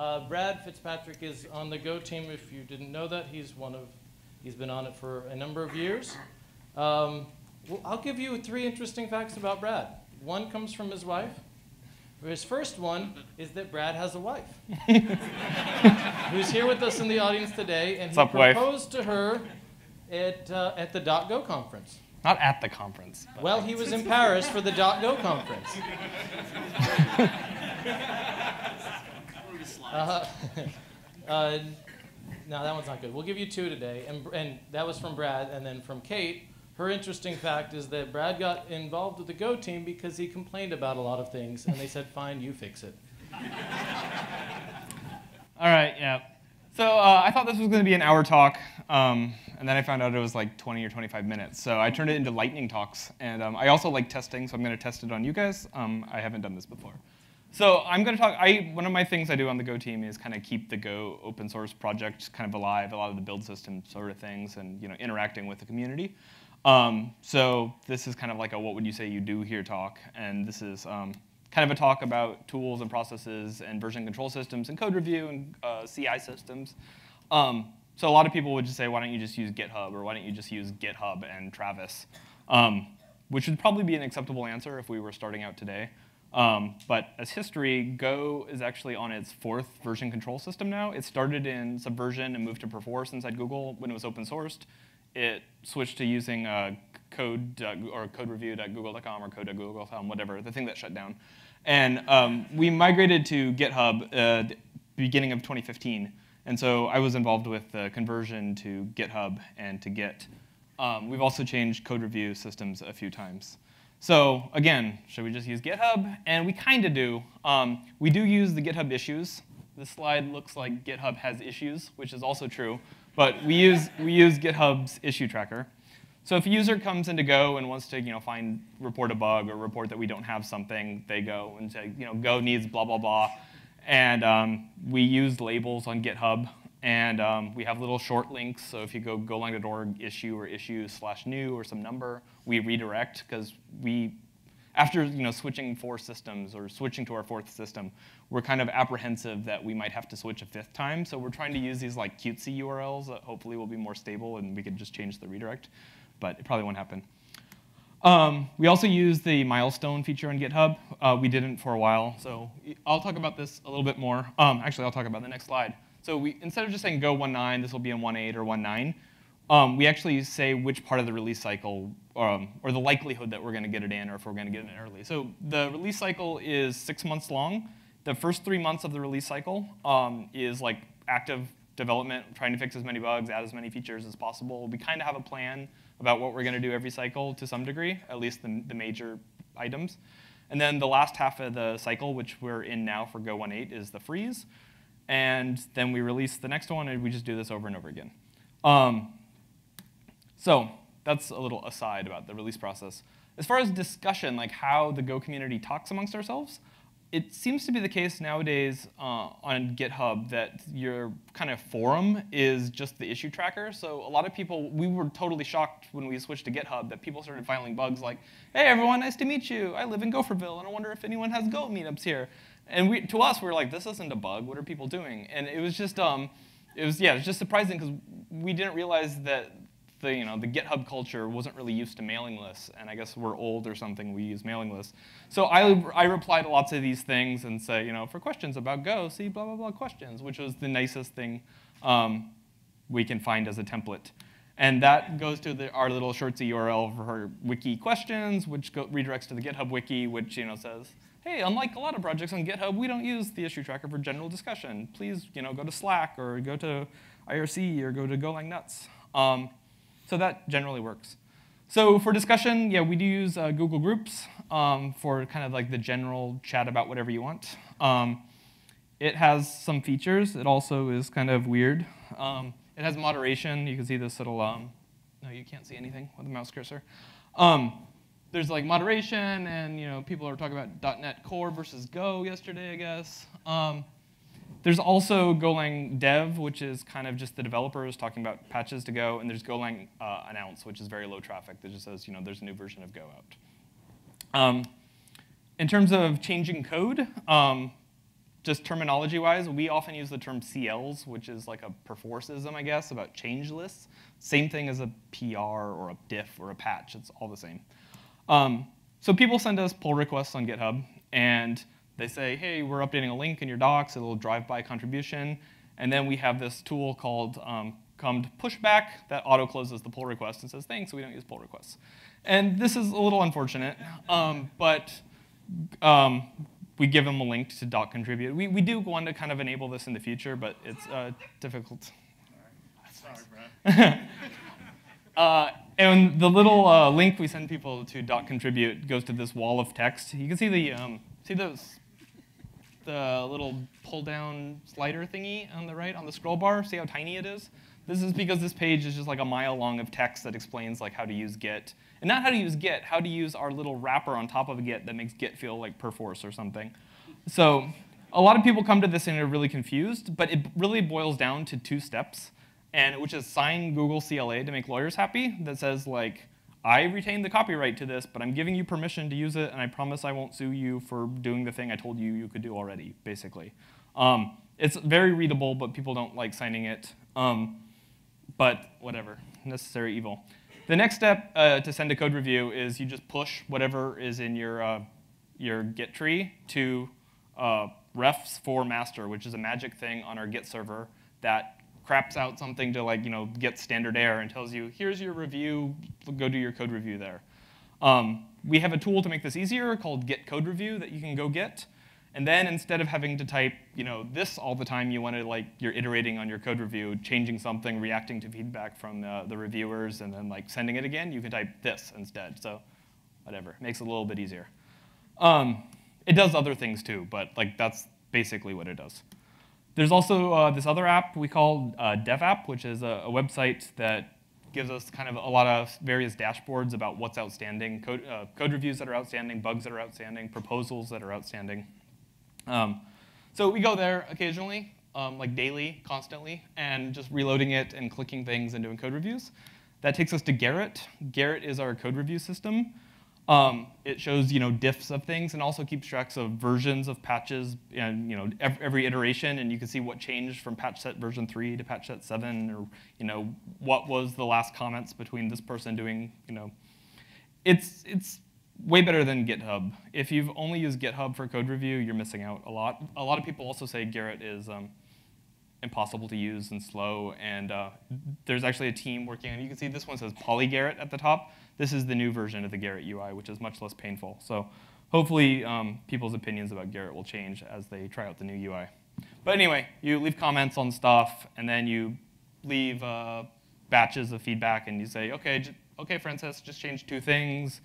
Uh, Brad Fitzpatrick is on the Go team. If you didn't know that, he's one of, he's been on it for a number of years. Um, well, I'll give you three interesting facts about Brad. One comes from his wife. His first one is that Brad has a wife, who's here with us in the audience today, and What's he up, wife? proposed to her at uh, at the .go conference. Not at the conference. Well, he was in Paris for the Dot .go conference. Uh, uh, no, that one's not good. We'll give you two today, and, and that was from Brad, and then from Kate. Her interesting fact is that Brad got involved with the Go team because he complained about a lot of things, and they said, "Fine, you fix it." All right, yeah. So uh, I thought this was going to be an hour talk, um, and then I found out it was like 20 or 25 minutes. So I turned it into lightning talks, and um, I also like testing, so I'm going to test it on you guys. Um, I haven't done this before. So I'm going to talk. I one of my things I do on the Go team is kind of keep the Go open source project kind of alive, a lot of the build system sort of things, and you know interacting with the community. Um, so this is kind of like a what would you say you do here talk, and this is um, kind of a talk about tools and processes and version control systems and code review and uh, CI systems. Um, so a lot of people would just say, why don't you just use GitHub or why don't you just use GitHub and Travis, um, which would probably be an acceptable answer if we were starting out today. Um, but as history, Go is actually on its fourth version control system now. It started in Subversion and moved to Perforce inside Google when it was open sourced. It switched to using uh, code uh, or codereview.google.com or code.google.com, whatever, the thing that shut down. And um, we migrated to GitHub uh, beginning of 2015. And so I was involved with the conversion to GitHub and to Git. Um, we've also changed code review systems a few times. So again, should we just use GitHub? And we kind of do. Um, we do use the GitHub issues. This slide looks like GitHub has issues, which is also true. But we use, we use GitHub's issue tracker. So if a user comes into Go and wants to you know, find, report a bug or report that we don't have something, they go and say, you know, Go needs blah, blah, blah. And um, we use labels on GitHub. And um, we have little short links. So if you go golang.org issue or issue slash new or some number, we redirect because we, after you know, switching four systems or switching to our fourth system, we're kind of apprehensive that we might have to switch a fifth time. So we're trying to use these like cutesy URLs that hopefully will be more stable and we could just change the redirect. But it probably won't happen. Um, we also use the milestone feature on GitHub. Uh, we didn't for a while, so I'll talk about this a little bit more. Um, actually, I'll talk about the next slide. So we, instead of just saying go 1.9, this will be in 1.8 or 1.9, um, we actually say which part of the release cycle, um, or the likelihood that we're going to get it in, or if we're going to get it in early. So the release cycle is six months long. The first three months of the release cycle um, is like active development, trying to fix as many bugs, add as many features as possible. We kind of have a plan about what we're going to do every cycle to some degree, at least the, the major items. And then the last half of the cycle, which we're in now for Go 1.8, is the freeze. And then we release the next one, and we just do this over and over again. Um, so that's a little aside about the release process. As far as discussion, like how the Go community talks amongst ourselves, it seems to be the case nowadays uh, on GitHub that your kind of forum is just the issue tracker. So a lot of people, we were totally shocked when we switched to GitHub that people started filing bugs like, hey everyone, nice to meet you. I live in Gopherville and I wonder if anyone has Go meetups here. And we, to us, we were like, this isn't a bug. What are people doing? And it was just, um, it was yeah, it was just surprising because we didn't realize that the you know the GitHub culture wasn't really used to mailing lists, and I guess we're old or something. We use mailing lists. So I I reply to lots of these things and say you know for questions about Go, see blah blah blah questions, which was the nicest thing um, we can find as a template. And that goes to the, our little shortsy URL for wiki questions, which go, redirects to the GitHub wiki, which you know says, hey, unlike a lot of projects on GitHub, we don't use the issue tracker for general discussion. Please, you know, go to Slack or go to IRC or go to Golang Nuts. Um, so that generally works. So for discussion, yeah, we do use uh, Google Groups um, for kind of like the general chat about whatever you want. Um, it has some features. It also is kind of weird. Um, it has moderation. You can see this little, um, no, you can't see anything with the mouse cursor. Um, there's like moderation, and you know, people are talking about .NET Core versus Go yesterday, I guess. Um, there's also Golang Dev, which is kind of just the developers talking about patches to Go, and there's Golang uh, Announce, which is very low traffic that just says, you know, there's a new version of Go out. Um, in terms of changing code, um, just terminology-wise, we often use the term CLs, which is like a perforceism, I guess, about change lists. Same thing as a PR or a diff or a patch. It's all the same. Um, so people send us pull requests on GitHub, and they say, hey, we're updating a link in your docs, a little drive-by contribution, and then we have this tool called um, pushback that auto-closes the pull request and says, thanks, we don't use pull requests. And this is a little unfortunate, um, but um, we give them a link to doc contribute. We, we do want to kind of enable this in the future, but it's uh, difficult. Sorry, uh, and the little uh, link we send people to dot contribute goes to this wall of text. You can see the um, see those the little pull down slider thingy on the right on the scroll bar. See how tiny it is? This is because this page is just like a mile long of text that explains like how to use Git. And not how to use Git, how to use our little wrapper on top of Git that makes Git feel like Perforce or something. So a lot of people come to this and are really confused, but it really boils down to two steps, and which is sign Google CLA to make lawyers happy that says like, I retain the copyright to this, but I'm giving you permission to use it, and I promise I won't sue you for doing the thing I told you you could do already, basically. Um, it's very readable, but people don't like signing it. Um, but whatever, necessary evil. The next step uh, to send a code review is you just push whatever is in your, uh, your Git tree to uh, refs for master, which is a magic thing on our Git server that craps out something to like, you know, get standard error and tells you, here's your review, go do your code review there. Um, we have a tool to make this easier called Git Code Review that you can go get. And then instead of having to type, you know, this all the time, you want to like you're iterating on your code review, changing something, reacting to feedback from the, the reviewers, and then like sending it again. You can type this instead. So, whatever, makes it a little bit easier. Um, it does other things too, but like that's basically what it does. There's also uh, this other app we call uh, DevApp, which is a, a website that gives us kind of a lot of various dashboards about what's outstanding, code, uh, code reviews that are outstanding, bugs that are outstanding, proposals that are outstanding. Um, so we go there occasionally, um, like daily, constantly, and just reloading it and clicking things and doing code reviews. That takes us to Gerrit. Gerrit is our code review system. Um, it shows you know diffs of things and also keeps tracks of versions of patches and you know every, every, iteration and you can see what changed from patch set version three to patch set seven or you know what was the last comments between this person doing you know it's it's way better than GitHub. If you've only used GitHub for code review, you're missing out a lot. A lot of people also say Gerrit is um, impossible to use and slow, and uh, there's actually a team working on it. You can see this one says PolyGerrit at the top. This is the new version of the Gerrit UI, which is much less painful. So hopefully um, people's opinions about Gerrit will change as they try out the new UI. But anyway, you leave comments on stuff, and then you leave uh, batches of feedback, and you say, okay, okay, Francis, just change two things.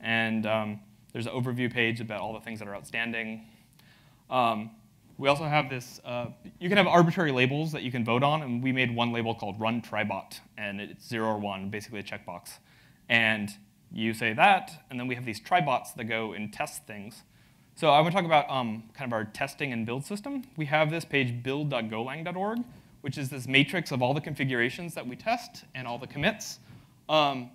And um, there's an overview page about all the things that are outstanding. Um, we also have this, uh, you can have arbitrary labels that you can vote on, and we made one label called run trybot, and it's zero or one, basically a checkbox. And you say that, and then we have these trybots that go and test things. So I want to talk about um, kind of our testing and build system. We have this page build.golang.org, which is this matrix of all the configurations that we test and all the commits. Um,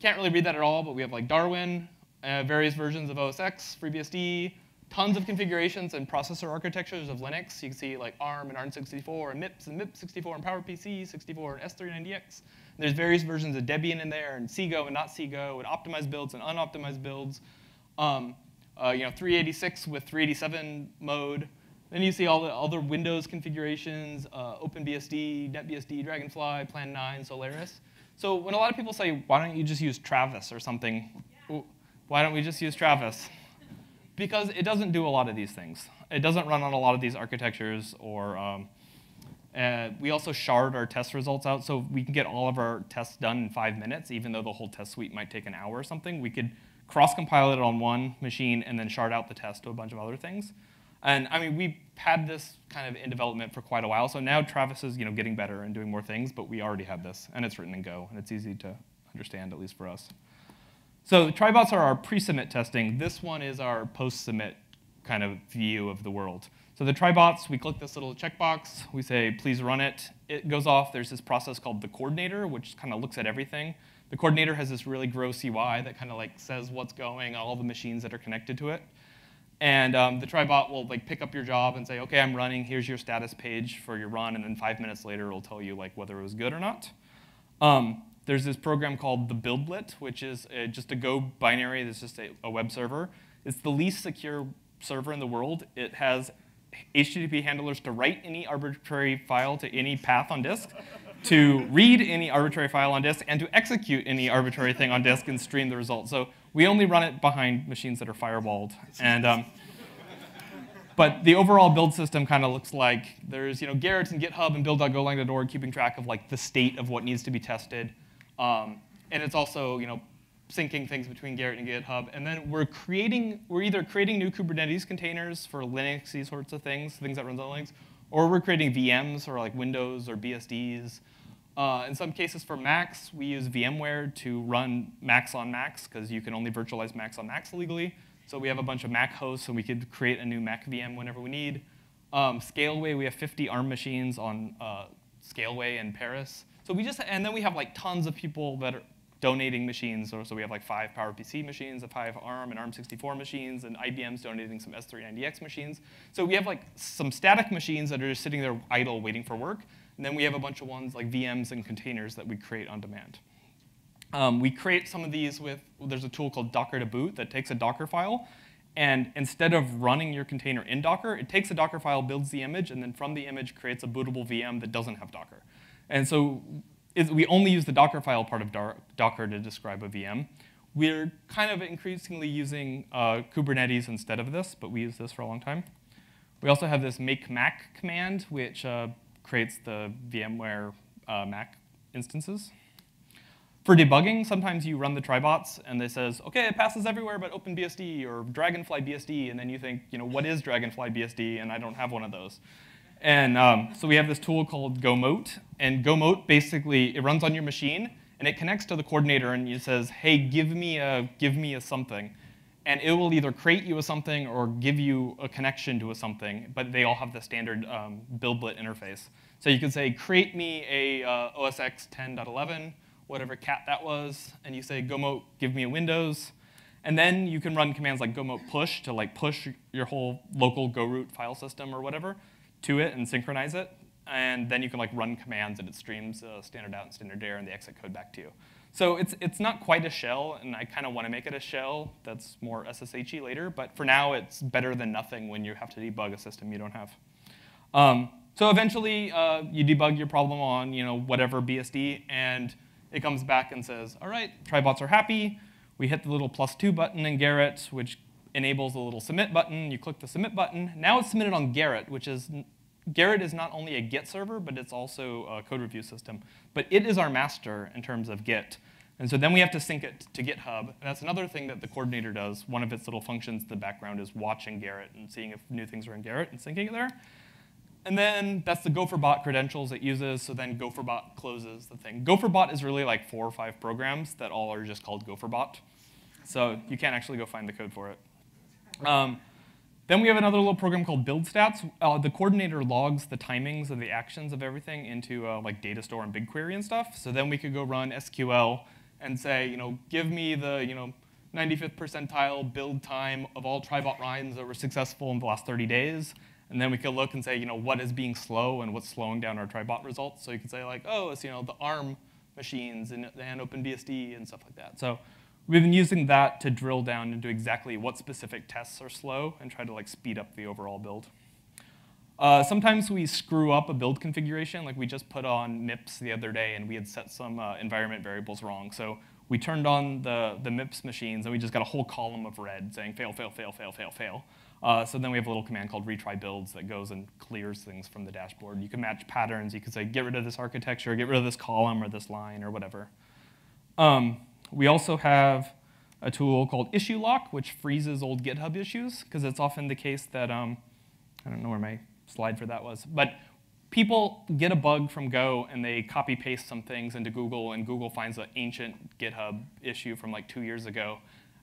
can't really read that at all, but we have like Darwin, uh, various versions of OS X, FreeBSD, tons of configurations and processor architectures of Linux. You can see like ARM and ARM64 and MIPS and MIPS64 and PowerPC 64 and S390X. And there's various versions of Debian in there and cgo and not cgo and optimized builds and unoptimized builds. Um, uh, you know, 386 with 387 mode. Then you see all the other Windows configurations, uh, OpenBSD, NetBSD, Dragonfly, Plan 9, Solaris. So when a lot of people say, why don't you just use Travis or something, yeah. why don't we just use Travis? Because it doesn't do a lot of these things. It doesn't run on a lot of these architectures or um, uh, we also shard our test results out so we can get all of our tests done in five minutes, even though the whole test suite might take an hour or something. We could cross-compile it on one machine and then shard out the test to a bunch of other things. And I mean, we've had this kind of in development for quite a while. So now Travis is you know, getting better and doing more things, but we already have this. And it's written in Go, and it's easy to understand, at least for us. So trybots are our pre-submit testing. This one is our post-submit kind of view of the world. So the trybots, we click this little checkbox. We say, please run it. It goes off. There's this process called the coordinator, which kind of looks at everything. The coordinator has this really gross UI that kind of like says what's going all the machines that are connected to it. And um, the trybot will like pick up your job and say, okay, I'm running, here's your status page for your run, and then five minutes later it'll tell you like whether it was good or not. Um, there's this program called the Buildlet, which is a, just a Go binary that's just a, a web server. It's the least secure server in the world. It has HTTP handlers to write any arbitrary file to any path on disk, to read any arbitrary file on disk, and to execute any arbitrary thing on disk and stream the result. So we only run it behind machines that are firewalled. And, um, but the overall build system kind of looks like there's you know, Gerrit and GitHub and build.golang.org keeping track of like the state of what needs to be tested. Um, and it's also you know, syncing things between Gerrit and GitHub. And then we're creating, we're either creating new Kubernetes containers for Linux, these sorts of things, things that run on Linux, or we're creating VMs or like Windows or BSDs. Uh, in some cases for Macs, we use VMware to run Macs on Macs because you can only virtualize Macs on Macs legally. So we have a bunch of Mac hosts, and we could create a new Mac VM whenever we need. Um, Scaleway, we have 50 ARM machines on uh, Scaleway in Paris. So we just, and then we have like tons of people that are donating machines. So, so we have like five PowerPC machines, a five ARM and ARM64 machines, and IBM's donating some S390X machines. So we have like some static machines that are just sitting there idle waiting for work. And then we have a bunch of ones like VMs and containers that we create on demand. Um, we create some of these with, well, there's a tool called docker2boot that takes a Docker file, and instead of running your container in Docker, it takes a Docker file, builds the image, and then from the image creates a bootable VM that doesn't have Docker. And so we only use the Docker file part of Docker to describe a VM. We're kind of increasingly using uh, Kubernetes instead of this, but we use this for a long time. We also have this makemac command, which uh, creates the VMware uh, Mac instances. For debugging, sometimes you run the trybots and it says, okay, it passes everywhere but OpenBSD or Dragonfly BSD, and then you think, you know, what is Dragonfly BSD? And I don't have one of those. And um, so we have this tool called GoMote, and GoMote basically, it runs on your machine, and it connects to the coordinator and it says, hey, give me a, give me a something. And it will either create you a something or give you a connection to a something, but they all have the standard um, buildlet interface. So you can say, create me a uh, OSX 10.11, whatever cat that was, and you say, gomote, give me a Windows. And then you can run commands like gomote push to like push your whole local go root file system or whatever to it and synchronize it. And then you can like run commands and it streams uh, standard out and standard error and the exit code back to you. So it's, it's not quite a shell, and I kind of want to make it a shell that's more SSHy later, but for now it's better than nothing when you have to debug a system you don't have. Um, so eventually uh, you debug your problem on you know, whatever BSD, and it comes back and says, all right, trybots are happy. We hit the little plus two button in Gerrit, which enables a little submit button. You click the submit button. Now it's submitted on Gerrit, which is Gerrit is not only a Git server, but it's also a code review system. But it is our master in terms of Git. And so then we have to sync it to GitHub. And that's another thing that the coordinator does. One of its little functions in the background is watching Gerrit and seeing if new things are in Gerrit and syncing it there. And then that's the Gopherbot credentials it uses, so then Gopherbot closes the thing. Gopherbot is really like four or five programs that all are just called Gopherbot. So you can't actually go find the code for it. Um, then we have another little program called BuildStats. Uh, the coordinator logs the timings of the actions of everything into uh, like data store and BigQuery and stuff. So then we could go run SQL and say, you know, give me the, you know, 95th percentile build time of all Trybot runs that were successful in the last 30 days. And then we could look and say, you know, what is being slow and what's slowing down our Trybot results. So you could say like, oh, it's, you know, the ARM machines and, and OpenBSD and stuff like that. So We've been using that to drill down into exactly what specific tests are slow and try to like speed up the overall build. Uh, sometimes we screw up a build configuration, like we just put on MIPS the other day and we had set some uh, environment variables wrong. So we turned on the, the MIPS machines and we just got a whole column of red saying fail, fail, fail, fail, fail, fail. Uh, so then we have a little command called retry builds that goes and clears things from the dashboard. You can match patterns. You can say get rid of this architecture, get rid of this column or this line or whatever. Um, we also have a tool called issue lock, which freezes old GitHub issues, because it's often the case that, um, I don't know where my slide for that was, but people get a bug from Go and they copy paste some things into Google, and Google finds an ancient GitHub issue from like two years ago.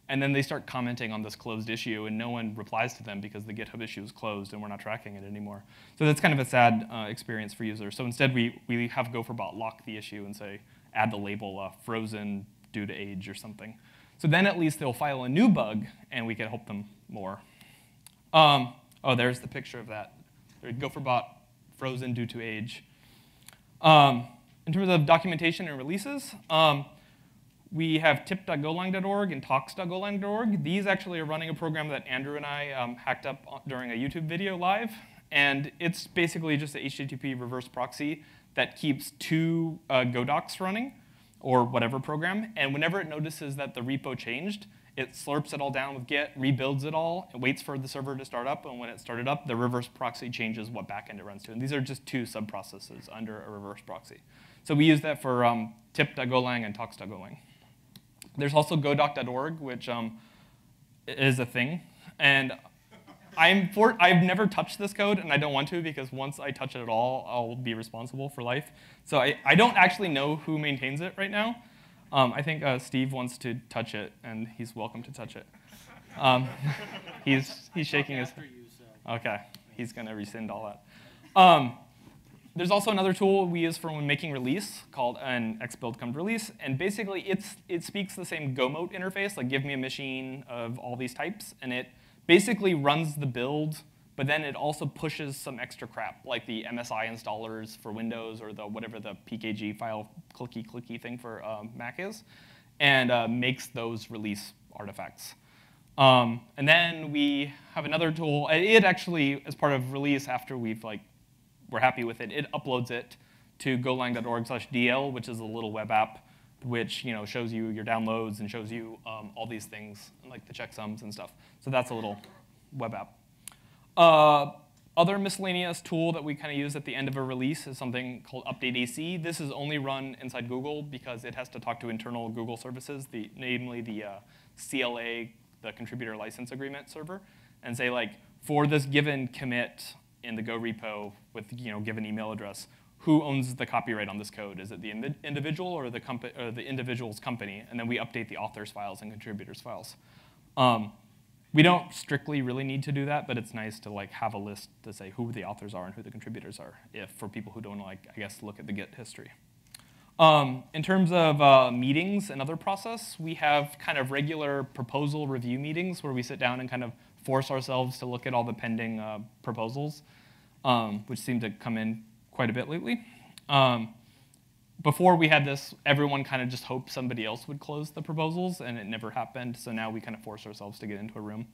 And then they start commenting on this closed issue, and no one replies to them because the GitHub issue is closed and we're not tracking it anymore. So that's kind of a sad uh, experience for users. So instead, we, we have Gopherbot lock the issue and say, add the label uh, frozen due to age or something. So then at least they'll file a new bug, and we can help them more. Um, oh, there's the picture of that. GopherBot frozen due to age. Um, in terms of documentation and releases, um, we have tip.golang.org and talks.golang.org. These actually are running a program that Andrew and I um, hacked up during a YouTube video live. And it's basically just a HTTP reverse proxy that keeps two uh, GoDocs running, or whatever program. And whenever it notices that the repo changed, it slurps it all down with Git, rebuilds it all, and waits for the server to start up, and when it started up, the reverse proxy changes what backend it runs to. And these are just two subprocesses under a reverse proxy. So we use that for um, tip.golang and talks.golang. There's also godoc.org, which um, is a thing. And I'm for, I've never touched this code, and I don't want to because once I touch it at all, I'll be responsible for life. So I, I don't actually know who maintains it right now. Um, I think uh, Steve wants to touch it, and he's welcome to touch it. Um, he's, he's shaking his head. Okay, he's going to rescind all that. Um, there's also another tool we use for when making release called an xbuild command release. And basically, it's, it speaks the same gomote interface, like give me a machine of all these types. And it basically runs the build, but then it also pushes some extra crap, like the MSI installers for Windows or the whatever the PKG file clicky clicky thing for uh, Mac is, and uh, makes those release artifacts. Um, and then we have another tool. It actually, as part of release, after we've like we're happy with it, it uploads it to golang.org/dl, which is a little web app which you know shows you your downloads and shows you um, all these things like the checksums and stuff. So that's a little web app. Uh, other miscellaneous tool that we kind of use at the end of a release is something called Update AC. This is only run inside Google because it has to talk to internal Google services, the, namely the uh, CLA, the Contributor License Agreement server, and say like, for this given commit, in the Go repo with you know given email address, who owns the copyright on this code? Is it the individual or the, company or the individual's company? And then we update the author's files and contributors files. Um, we don't strictly really need to do that, but it's nice to like have a list to say who the authors are and who the contributors are, if for people who don't like, I guess, look at the Git history. Um, in terms of uh, meetings and other process, we have kind of regular proposal review meetings where we sit down and kind of force ourselves to look at all the pending uh, proposals, um, which seem to come in quite a bit lately. Um, before we had this, everyone kind of just hoped somebody else would close the proposals, and it never happened. So now we kind of force ourselves to get into a room.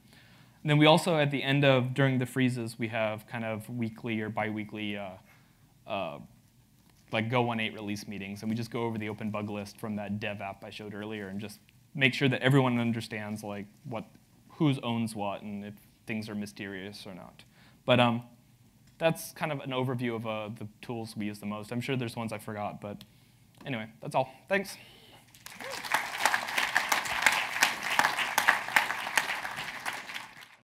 And then we also, at the end of, during the freezes, we have kind of weekly or biweekly, uh, uh, like Go 1.8 release meetings, and we just go over the open bug list from that dev app I showed earlier, and just make sure that everyone understands like what who's owns what and if things are mysterious or not. But um, that's kind of an overview of uh, the tools we use the most. I'm sure there's ones I forgot, but anyway, that's all. Thanks.